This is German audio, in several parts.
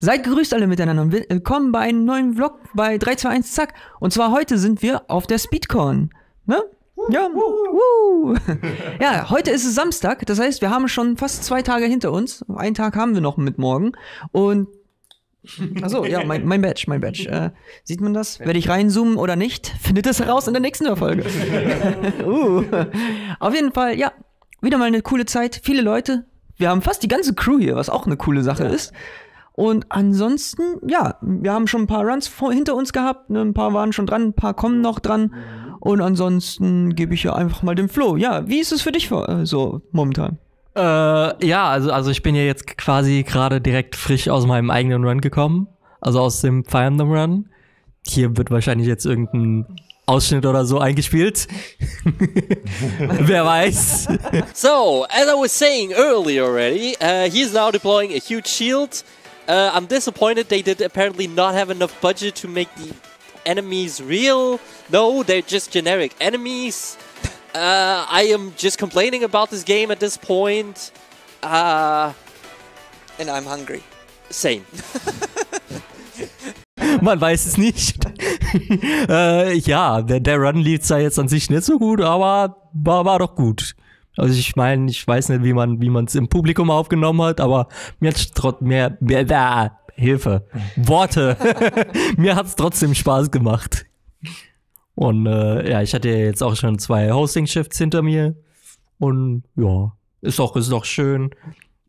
Seid gegrüßt alle miteinander und willkommen bei einem neuen Vlog bei 321 Zack. Und zwar heute sind wir auf der Speedcon. Ne? Ja, woo. ja, heute ist es Samstag, das heißt, wir haben schon fast zwei Tage hinter uns. Einen Tag haben wir noch mit morgen. Und Achso, ja, mein, mein Badge, mein Badge. Äh, sieht man das? Werde ich reinzoomen oder nicht? Findet es heraus in der nächsten Folge. uh. Auf jeden Fall, ja, wieder mal eine coole Zeit. Viele Leute. Wir haben fast die ganze Crew hier, was auch eine coole Sache ja. ist. Und ansonsten, ja, wir haben schon ein paar Runs vor, hinter uns gehabt, ne, ein paar waren schon dran, ein paar kommen noch dran. Und ansonsten gebe ich ja einfach mal den Flow. Ja, wie ist es für dich äh, so momentan? Äh, ja, also, also ich bin ja jetzt quasi gerade direkt frisch aus meinem eigenen Run gekommen. Also aus dem Fire Emblem Run. Hier wird wahrscheinlich jetzt irgendein Ausschnitt oder so eingespielt. Wer weiß. So, as I was saying earlier already, uh, he's now deploying a huge shield. Uh, I'm disappointed they did apparently not have enough budget to make the enemies real. No, they're just generic enemies. Uh, I am just complaining about this game at this point. Uh, and I'm hungry. Same. Man weiß es nicht. äh, ja, der, der Run lief zwar jetzt an sich nicht so gut, aber war, war doch gut. Also ich meine, ich weiß nicht, wie man wie man es im Publikum aufgenommen hat, aber mir hat trotzdem mehr, mehr da, Hilfe, Worte. mir hat es trotzdem Spaß gemacht. Und äh, ja, ich hatte jetzt auch schon zwei Hosting-Shifts hinter mir. Und ja, ist doch, ist doch schön.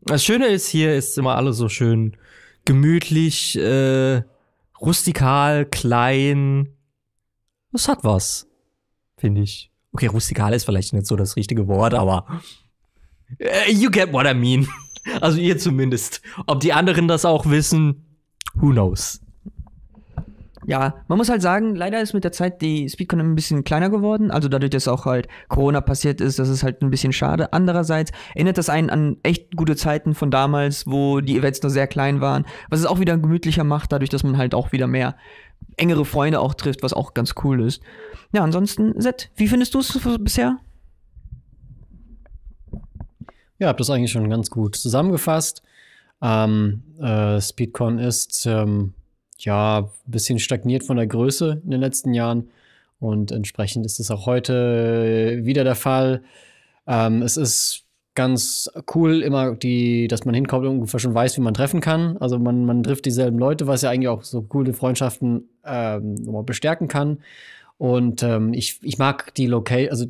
Das Schöne ist, hier ist immer alles so schön gemütlich, äh, rustikal, klein. Das hat was, finde ich. Okay, rustikal ist vielleicht nicht so das richtige Wort, aber uh, you get what I mean. Also ihr zumindest. Ob die anderen das auch wissen, who knows. Ja, man muss halt sagen, leider ist mit der Zeit die Speedcon ein bisschen kleiner geworden. Also dadurch, dass auch halt Corona passiert ist, das ist halt ein bisschen schade. Andererseits erinnert das einen an echt gute Zeiten von damals, wo die Events nur sehr klein waren. Was es auch wieder gemütlicher macht, dadurch, dass man halt auch wieder mehr engere Freunde auch trifft, was auch ganz cool ist. Ja, ansonsten, Seth, wie findest du es bisher? Ja, hab das eigentlich schon ganz gut zusammengefasst. Ähm, äh, Speedcon ist ähm, ja ein bisschen stagniert von der Größe in den letzten Jahren und entsprechend ist es auch heute wieder der Fall. Ähm, es ist ganz cool, immer die, dass man hinkommt und ungefähr schon weiß, wie man treffen kann. Also man, man trifft dieselben Leute, was ja eigentlich auch so coole Freundschaften ähm, bestärken kann. Und ähm, ich, ich mag die Location, also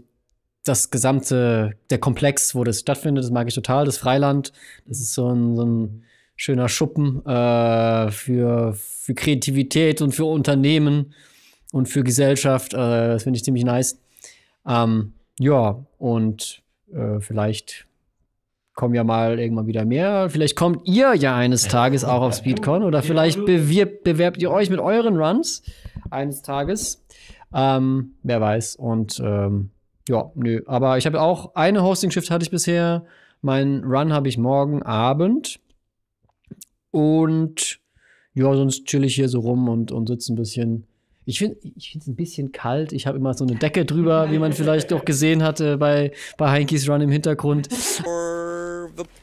das gesamte, der Komplex, wo das stattfindet, das mag ich total. Das Freiland, das ist so ein, so ein schöner Schuppen äh, für, für Kreativität und für Unternehmen und für Gesellschaft. Äh, das finde ich ziemlich nice. Ähm, ja, und äh, vielleicht kommen ja mal irgendwann wieder mehr. Vielleicht kommt ihr ja eines Tages auch auf Speedcon oder vielleicht bewirbt, bewerbt ihr euch mit euren Runs eines Tages. Ähm, wer weiß. Und ähm, ja, nö. Aber ich habe auch eine Hosting-Shift hatte ich bisher. Mein Run habe ich morgen Abend. Und ja, sonst chill ich hier so rum und, und sitze ein bisschen. Ich finde es ein bisschen kalt. Ich habe immer so eine Decke drüber, wie man vielleicht doch gesehen hatte bei, bei Heinkis Run im Hintergrund.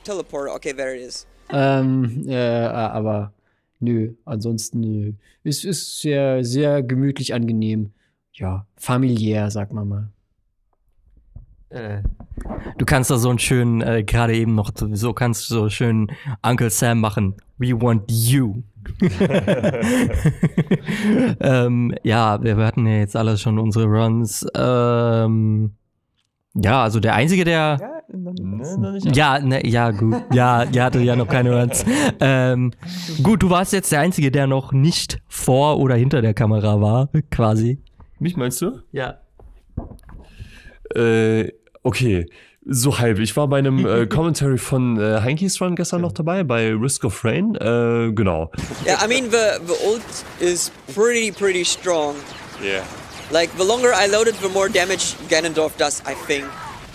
Teleporter. Okay, there it is. Ähm, äh, aber nö, ansonsten nö. Es ist sehr, sehr gemütlich angenehm ja, familiär, sag man mal. Äh, du kannst da so einen schönen, äh, gerade eben noch, so kannst du so schön Uncle Sam machen. We want you. ähm, ja, wir, hatten ja jetzt alle schon unsere Runs. Ähm, ja, also der Einzige, der. Ja, ne, ja, ne, ja, gut. Ja, ihr hattet ja noch keine Runs. Ähm, gut, du warst jetzt der Einzige, der noch nicht vor oder hinter der Kamera war, quasi. Mich meinst du? Ja. Äh, okay. So halb. Ich war bei einem äh, Commentary von äh, Heinkis Run gestern noch dabei, bei Risk of Rain. Äh, genau. Yeah, I mean, the, the ult is pretty, pretty strong. Yeah. Like, the longer I load it, the more damage Ganondorf does, I think.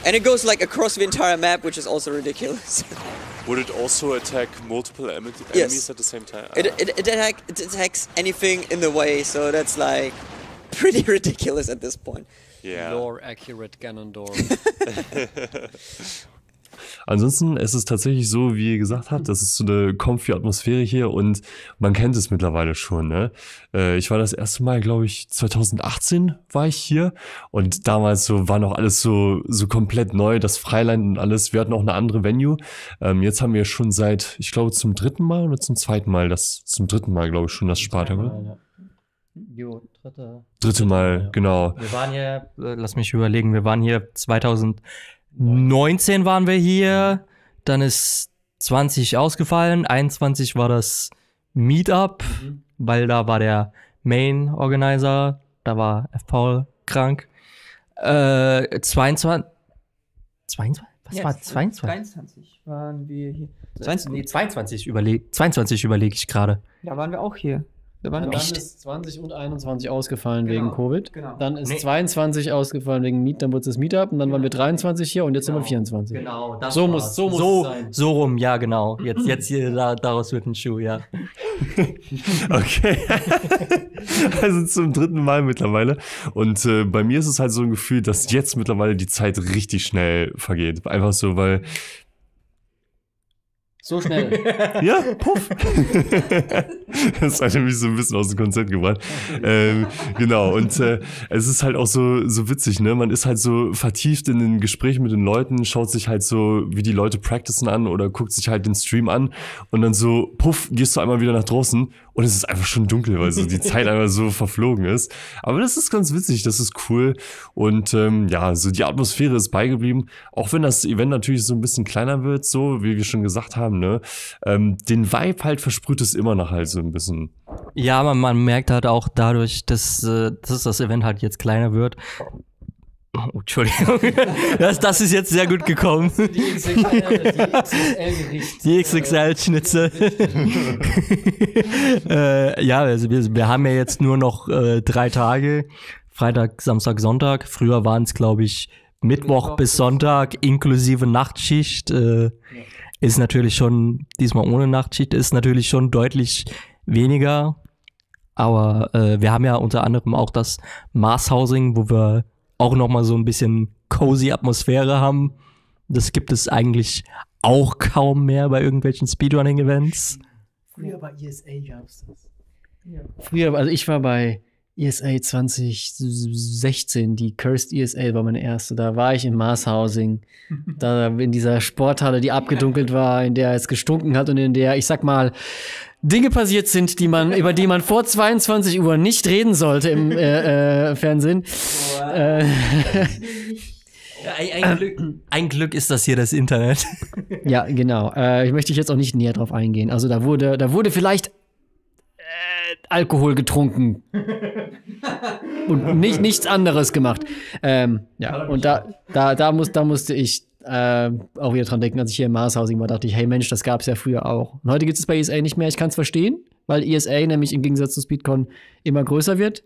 And it goes, like, across the entire map, which is also ridiculous. Would it also attack multiple enemies yes. at the same time? It, it, it, attack, it attacks anything in the way, so that's, like pretty ridiculous at this point. Yeah. Lore accurate Ganondorf. Ansonsten es ist tatsächlich so, wie ihr gesagt habt, das ist so eine comfy Atmosphäre hier und man kennt es mittlerweile schon. Ne? Äh, ich war das erste Mal, glaube ich, 2018 war ich hier und damals so war noch alles so so komplett neu, das Freiland und alles. Wir hatten auch eine andere Venue. Ähm, jetzt haben wir schon seit, ich glaube, zum dritten Mal oder zum zweiten Mal das, zum dritten Mal, glaube ich, schon das Spartak, oder? Jo, dritte. Dritte Mal, genau. Wir waren hier, äh, lass mich überlegen, wir waren hier 2019 waren wir hier, dann ist 20 ausgefallen, 21 war das Meetup, weil da war der Main Organizer, da war F. Paul krank. Äh, 22, 22? Was war 22? 23 waren wir hier. 22, Nee, 22 überlege 22 überlege ich gerade. da waren wir auch hier. Da waren Dann wir ist 20 und 21 ausgefallen Genau, wegen Covid. genau. Dann ist Nee. 22 ausgefallen wegen Meet, dann wurde es Meetup und dann waren wir 23 hier und jetzt sind wir 24. Genau, das So war's. muss- so muss so, es sein. so rum, ja, genau. Jetzt, jetzt hier, da, daraus wird ein Schuh, ja. Okay. also zum dritten Mal mittlerweile. Und äh, bei mir ist es halt so ein Gefühl, dass jetzt mittlerweile die Zeit richtig schnell vergeht. Einfach so, weil, So schnell. ja, puff. das hat mich so ein bisschen aus dem Konzept gebracht. Ähm, genau, und äh, es ist halt auch so, so witzig, ne? Man ist halt so vertieft in den Gesprächen mit den Leuten, schaut sich halt so, wie die Leute practicen an oder guckt sich halt den Stream an und dann so, puff, gehst du einmal wieder nach draußen und es ist einfach schon dunkel, weil so die Zeit einfach so verflogen ist. Aber das ist ganz witzig, das ist cool. Und ähm, ja, so die Atmosphäre ist beigeblieben. Auch wenn das Event natürlich so ein bisschen kleiner wird, so wie wir schon gesagt haben, ne? Ähm, den Vibe halt versprüht es immer noch halt so ein bisschen. Ja, man, man merkt halt auch dadurch, dass, äh, dass das Event halt jetzt kleiner wird. Oh, Entschuldigung. Das, das ist jetzt sehr gut gekommen. Die XXL-Gericht. Die XXL-Schnitzel. äh, ja, also wir, wir haben ja jetzt nur noch äh, drei Tage. Freitag, Samstag, Sonntag. Früher waren es, glaube ich, Mittwoch bis Sonntag inklusive Nachtschicht. Äh, Ist natürlich schon, diesmal ohne Nachtschicht, ist natürlich schon deutlich weniger. Aber äh, wir haben ja unter anderem auch das Mars Housing, wo wir auch noch mal so ein bisschen cozy Atmosphäre haben. Das gibt es eigentlich auch kaum mehr bei irgendwelchen Speedrunning-Events. Früher bei ESA gab's das. Früher, also ich war bei ESA 2016, die Cursed ESA war meine erste. Da war ich in Mars Housing, da in dieser Sporthalle, die abgedunkelt war, in der es gestunken hat und in der, ich sag mal, Dinge passiert sind, die man, über die man vor 22 Uhr nicht reden sollte im äh, äh, Fernsehen. Äh, Ein, ein, Glück, ein Glück ist das hier das Internet. Ja, genau. Äh, ich möchte jetzt auch nicht näher drauf eingehen. Also da wurde, da wurde vielleicht äh, Alkohol getrunken. und nicht, nichts anderes gemacht. Ähm, ja, und da, da, da, muss, da musste ich äh, auch wieder dran denken, als ich hier im Mars Housing war, dachte ich, hey Mensch, das gab es ja früher auch. Und heute gibt es bei ESA nicht mehr. Ich kann es verstehen, weil ESA nämlich im Gegensatz zu Speedcon immer größer wird.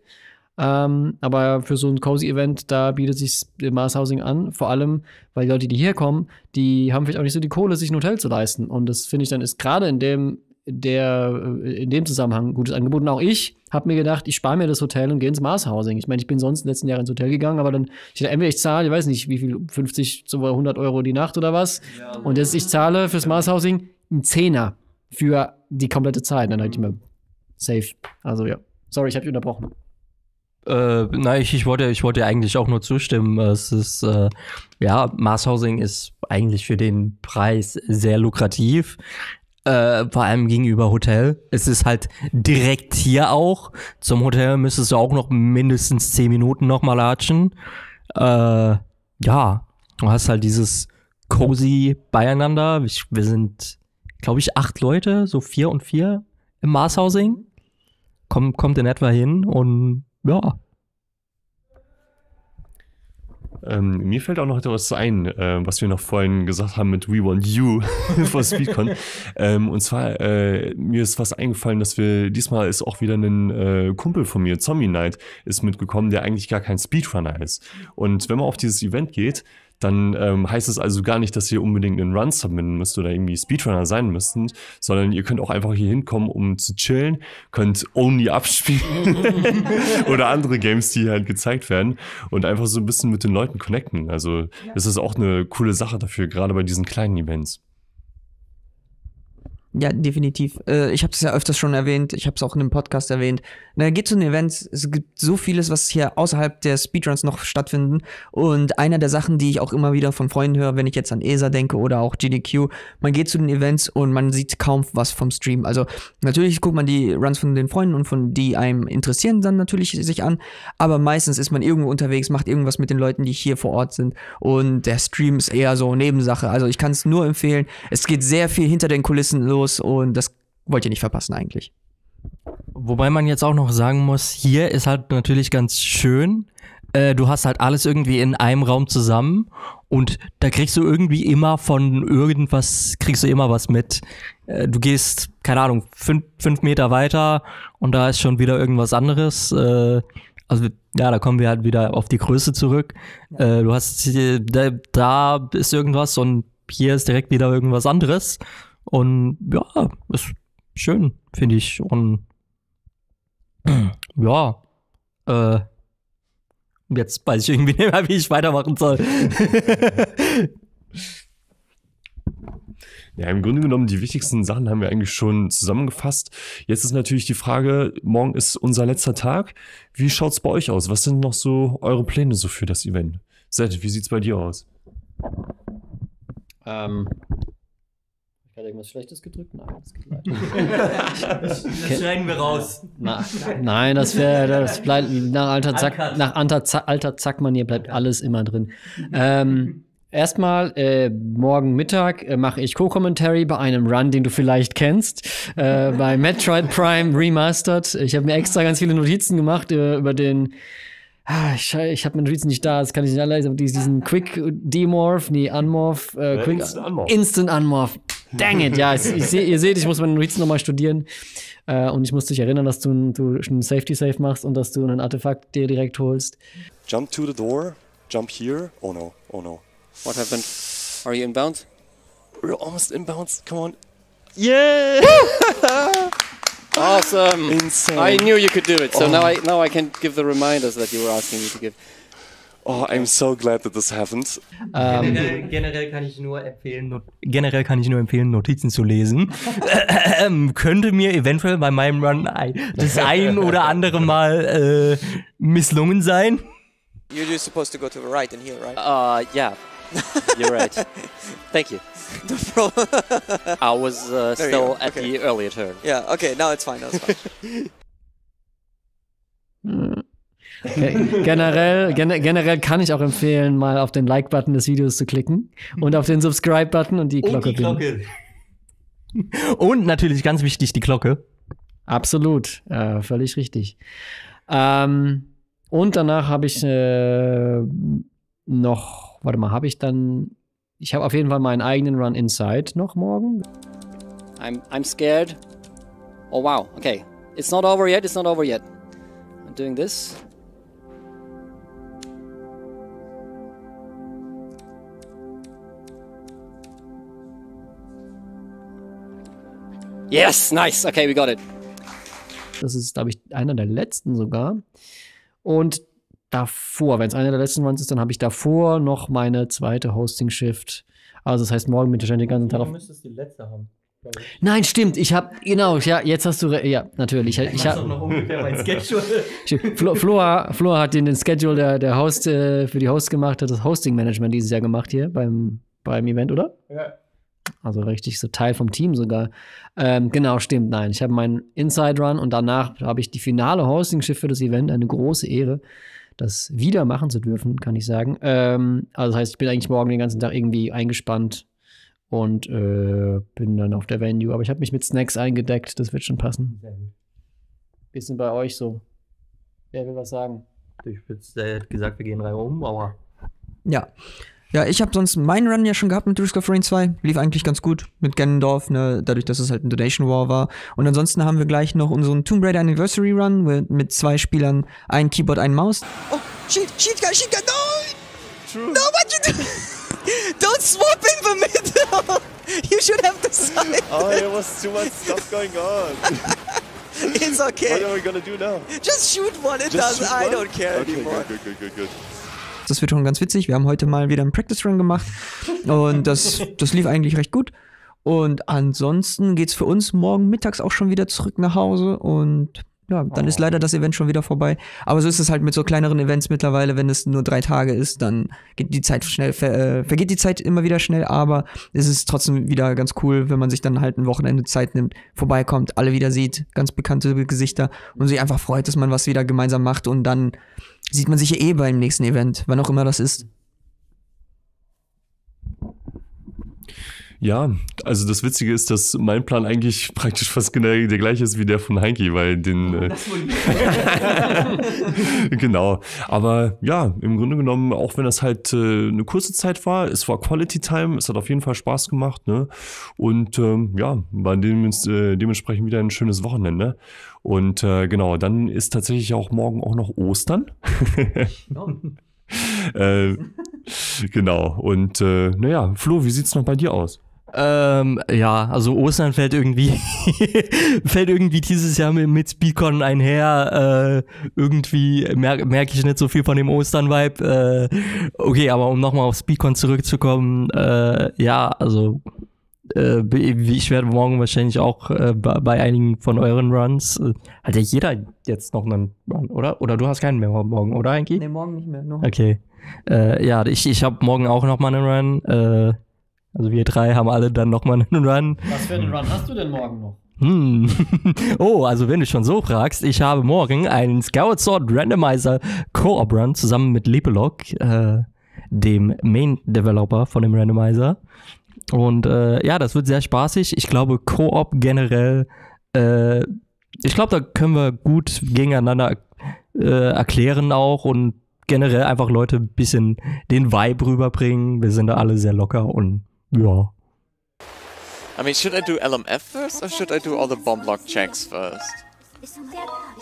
Ähm, aber für so ein Cozy-Event, da bietet sich Mars Housing an. Vor allem, weil die Leute, die hier kommen, die haben vielleicht auch nicht so die Kohle, sich ein Hotel zu leisten. Und das finde ich dann ist gerade in dem, der, äh, in dem Zusammenhang ein gutes Angebot. Und auch ich habe mir gedacht, ich spare mir das Hotel und gehe ins Mars Housing. Ich meine, ich bin sonst in den letzten Jahren ins Hotel gegangen, aber dann, ich dachte, entweder ich zahle, ich weiß nicht, wie viel, 50 zu 100 Euro die Nacht oder was. und jetzt ich zahle fürs Mars Housing einen Zehner für die komplette Zeit. Dann dachte ich mir, safe. Also ja. Sorry, ich habe dich unterbrochen. Äh, nein, ich, ich, wollte, ich wollte eigentlich auch nur zustimmen. Es ist, äh, ja, Mars Housing ist eigentlich für den Preis sehr lukrativ. Äh, vor allem gegenüber Hotel. Es ist halt direkt hier auch. Zum Hotel müsstest du auch noch mindestens 10 Minuten noch mal latschen. Äh, ja, du hast halt dieses cozy beieinander. Ich, wir sind, glaube ich, acht Leute, so vier und vier im Mars Housing. Kommt, kommt in etwa hin und ja, Ähm, mir fällt auch noch etwas ein, äh, was wir noch vorhin gesagt haben mit We Want You vor Speedcon. ähm, und zwar, äh, mir ist was eingefallen, dass wir, diesmal ist auch wieder ein äh, Kumpel von mir, Zombie Knight, ist mitgekommen, der eigentlich gar kein Speedrunner ist. Und wenn man auf dieses Event geht, dann ähm, heißt es also gar nicht, dass ihr unbedingt einen Run submitten müsst oder irgendwie Speedrunner sein müsst, sondern ihr könnt auch einfach hier hinkommen, um zu chillen, könnt Only abspielen oder andere Games, die halt gezeigt werden und einfach so ein bisschen mit den Leuten connecten. Also das ist auch eine coole Sache dafür, gerade bei diesen kleinen Events. Ja, definitiv. Äh, ich habe es ja öfters schon erwähnt, ich habe es auch in einem Podcast erwähnt. Na, geht zu den Events, es gibt so vieles, was hier außerhalb der Speedruns noch stattfinden. Und einer der Sachen, die ich auch immer wieder von Freunden höre, wenn ich jetzt an ESA denke oder auch GDQ, man geht zu den Events und man sieht kaum was vom Stream. Also natürlich guckt man die Runs von den Freunden und von die einem interessieren dann natürlich sich an, aber meistens ist man irgendwo unterwegs, macht irgendwas mit den Leuten, die hier vor Ort sind. Und der Stream ist eher so Nebensache. Also ich kann es nur empfehlen. Es geht sehr viel hinter den Kulissen los und das wollt ihr nicht verpassen eigentlich. Wobei man jetzt auch noch sagen muss, hier ist halt natürlich ganz schön, äh, du hast halt alles irgendwie in einem Raum zusammen und da kriegst du irgendwie immer von irgendwas, kriegst du immer was mit. Äh, du gehst, keine Ahnung, fünf, fünf Meter weiter und da ist schon wieder irgendwas anderes. Äh, also ja, da kommen wir halt wieder auf die Größe zurück. Äh, du hast, da, da ist irgendwas und hier ist direkt wieder irgendwas anderes. Und ja, ist schön, finde ich. Und ja, äh, jetzt weiß ich irgendwie nicht mehr, wie ich weitermachen soll. Ja, im Grunde genommen, die wichtigsten Sachen haben wir eigentlich schon zusammengefasst. Jetzt ist natürlich die Frage, morgen ist unser letzter Tag. Wie schaut's bei euch aus? Was sind noch so eure Pläne so für das Event? Seth, wie sieht's bei dir aus? Ähm, ich hatte irgendwas Schlechtes gedrückt? Nein, das geht leider. Das schneiden wir raus. Na, nein, das wäre, das bleibt nach alter Zack, nach alter, Zack, alter Zack-Manier bleibt alles immer drin. Ähm, Erstmal, äh, morgen Mittag äh, mache ich Co-Commentary bei einem Run, den du vielleicht kennst, äh, bei Metroid Prime Remastered. Ich habe mir extra ganz viele Notizen gemacht äh, über den Ah, ich, ich habe meine Notizen nicht da, das kann ich nicht alle lesen, aber diesen Quick Demorph, nee, Unmorph, äh, Quick, Instant Unmorph. Instant Unmorph. Dang it, ja, ich, ich seh, ihr seht, ich muss meine Notizen nochmal studieren. Äh, und ich muss dich erinnern, dass du, du einen Safety Safe machst und dass du ein Artefakt dir direkt holst. Jump to the door. Jump here. Oh no. Oh no. What happened? Are you inbound? We're almost inbounds. Come on. Yeah! awesome! Insane. I knew you could do it. So Oh. now I now I can give the reminders that you were asking me to give. Oh, I'm so glad that this happened. Ähm, Generell, generell kann ich nur empfehlen, Not generell kann ich nur empfehlen, Notizen zu lesen. ähm, könnte mir eventuell bei meinem Run das ein oder andere Mal äh, misslungen sein. You're just supposed to go to the right and here, right? Uh, yeah, you're right. Thank you. No problem. I was uh, still at okay. the earlier turn. yeah, okay, now it's fine, now it's fine. ge- generell, gene- generell kann ich auch empfehlen, mal auf den Like-Button des Videos zu klicken und auf den Subscribe-Button und die Glocke. binden. Und natürlich ganz wichtig, die Glocke. Absolut, äh, völlig richtig. Ähm, und danach habe ich äh, noch, warte mal, habe ich dann, ich habe auf jeden Fall meinen eigenen Run Inside noch morgen. I'm I'm scared. Oh wow. Okay, it's not over yet. It's not over yet. I'm doing this. Yes, nice. Okay, we got it. Das ist, glaube ich, einer der letzten sogar. Und davor, wenn es einer der letzten Runs ist, dann habe ich davor noch meine zweite Hosting-Shift. Also das heißt, morgen bin ich wahrscheinlich den ganzen Tag auf. müsstest die letzte haben. Nein, stimmt, ich habe, genau, ja, jetzt hast du, ja, natürlich. Ich, ich hab, noch ungefähr mein Schedule. Flo, Flo, Flo hat den, den Schedule der, der Host äh, für die Host gemacht, hat das Hosting-Management dieses Jahr gemacht hier beim, beim Event, oder? Ja. Also richtig so Teil vom Team sogar. Ähm, genau, stimmt, nein. Ich habe meinen Inside Run und danach habe ich die finale Hosting-Schiff für das Event. Eine große Ehre, das wieder machen zu dürfen, kann ich sagen. Ähm, also das heißt, ich bin eigentlich morgen den ganzen Tag irgendwie eingespannt und äh, bin dann auf der Venue. Aber ich habe mich mit Snacks eingedeckt, das wird schon passen. Bisschen bei euch so. Wer will was sagen? Ich hätte äh, gesagt, wir gehen rein um, aber. Ja. Ja, ich habe sonst meinen Run ja schon gehabt mit Risk of Rain 2. Lief eigentlich ganz gut mit Ganondorf, ne, dadurch, dass es halt ein Donation War war. Und ansonsten haben wir gleich noch unseren Tomb Raider Anniversary Run mit, mit zwei Spielern, ein Keyboard, ein Maus. oh, shit, shit guy, shit guy, no! true. No, what you do? Don't swap in the middle. You should have the side. Oh, there was too much stuff going on. It's what okay. are we gonna do now? Just shoot one. It Just doesn't. I one? don't care Okay, anymore. good, good, good, good, good. Das wird schon ganz witzig. Wir haben heute mal wieder einen Practice Run gemacht und das, das lief eigentlich recht gut. Und ansonsten geht's für uns morgen mittags auch schon wieder zurück nach Hause und ja, dann ist leider das Event schon wieder vorbei. Aber so ist es halt mit so kleineren Events mittlerweile, wenn es nur drei Tage ist, dann geht die Zeit schnell, ver, äh, vergeht die Zeit immer wieder schnell, aber es ist trotzdem wieder ganz cool, wenn man sich dann halt ein Wochenende Zeit nimmt, vorbeikommt, alle wieder sieht, ganz bekannte Gesichter und sich einfach freut, dass man was wieder gemeinsam macht und dann sieht man sich ja eh beim nächsten Event, wann auch immer das ist. Ja, also das Witzige ist, dass mein Plan eigentlich praktisch fast genau der gleiche ist wie der von Heinki, weil den. Äh, genau. Aber ja, im Grunde genommen, auch wenn das halt äh, eine kurze Zeit war, es war Quality Time, es hat auf jeden Fall Spaß gemacht, ne? Und ähm, ja, war dem, äh, dementsprechend wieder ein schönes Wochenende. Und äh, genau, dann ist tatsächlich auch morgen auch noch Ostern. äh, genau. Und äh, naja, Flo, wie sieht's noch bei dir aus? Ähm, ja, also Ostern fällt irgendwie, fällt irgendwie dieses Jahr mit, Speedcon einher. Äh, irgendwie merke merk ich nicht so viel von dem Ostern-Vibe. Äh, okay, aber um nochmal auf Speedcon zurückzukommen, äh, ja, also äh, ich werde morgen wahrscheinlich auch äh, bei, einigen von euren Runs, äh, hat ja jeder jetzt noch einen Run, oder? Oder du hast keinen mehr morgen, oder, Henki? Nee, morgen nicht mehr. Noch. Okay. Äh, ja, ich, ich habe morgen auch nochmal einen Run. Also wir drei haben alle dann nochmal einen Run. Was für einen Run hast du denn morgen noch? Hm. Oh, also wenn du schon so fragst, ich habe morgen einen Scout Sword Randomizer Co-op Run zusammen mit Lepelog, äh, dem Main Developer von dem Randomizer. Und äh, ja, das wird sehr spaßig. Ich glaube, Co-op generell, äh, ich glaube, da können wir gut gegeneinander äh, erklären auch und generell einfach Leute ein bisschen den Vibe rüberbringen. Wir sind da alle sehr locker und ja. I mean, should I do LMF first or should I do all the bomb block checks first?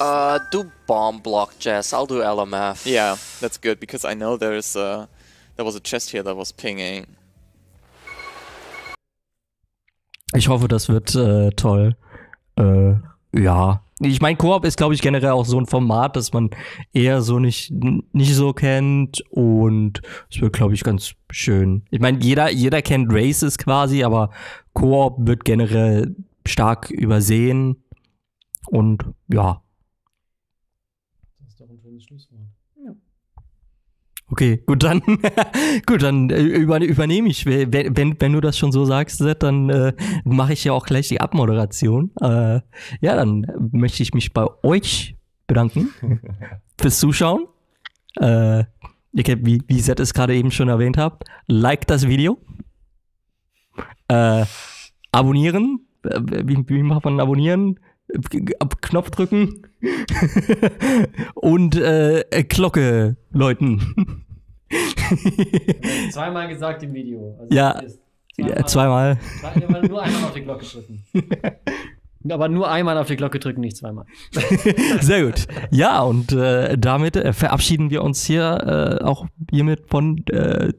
Uh, do bomb block, Jess. I'll do LMF. Yeah, that's good because I know there's uh, there was a chest here that was pinging. Ich hoffe, das wird äh, toll. Äh, ja. Ich meine, Koop ist, glaube ich, generell auch so ein Format, das man eher so nicht, nicht so kennt. Und es wird, glaube ich, ganz schön. Ich meine, jeder, jeder kennt Races quasi, aber Koop wird generell stark übersehen. Und ja. Das ist doch ein schönes Schlusswort. Okay, gut, dann, gut, dann äh, über, übernehme ich. Wenn, wenn, wenn du das schon so sagst, Seth, dann äh, mache ich ja auch gleich die Abmoderation. Äh, ja, dann möchte ich mich bei euch bedanken fürs Zuschauen. Äh, kennt, wie, wie Seth es gerade eben schon erwähnt habt, like das Video. Äh, abonnieren. Äh, Wie, wie macht man abonnieren? Ab Knopf drücken und äh, Glocke läuten. Zweimal gesagt im Video. Also Ja, ist Ja, zweimal. Zweimal nur einmal auf die Glocke drücken. Aber nur einmal auf die Glocke drücken, nicht zweimal. Sehr gut. Ja, und äh, damit äh, verabschieden wir uns hier äh, auch hiermit von, äh,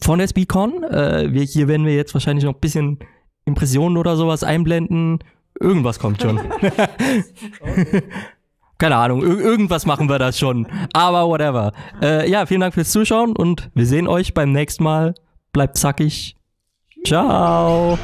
von der Speedcon. Äh, wir, hier werden wir jetzt wahrscheinlich noch ein bisschen Impressionen oder sowas einblenden. Irgendwas kommt schon. Keine Ahnung, ir irgendwas machen wir das schon. Aber whatever. Äh, ja, vielen Dank fürs Zuschauen und wir sehen euch beim nächsten Mal. Bleibt zackig. Ciao.